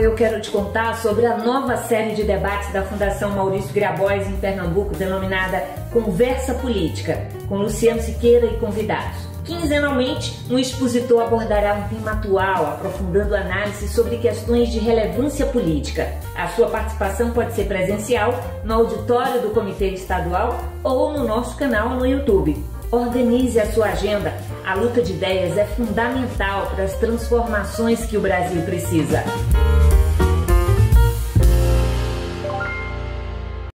Eu quero te contar sobre a nova série de debates da Fundação Maurício Grabois em Pernambuco, denominada Conversa Política, com Luciano Siqueira e convidados. Quinzenalmente, um expositor abordará um tema atual, aprofundando análises sobre questões de relevância política. A sua participação pode ser presencial no auditório do Comitê Estadual ou no nosso canal no YouTube. Organize a sua agenda. A luta de ideias é fundamental para as transformações que o Brasil precisa.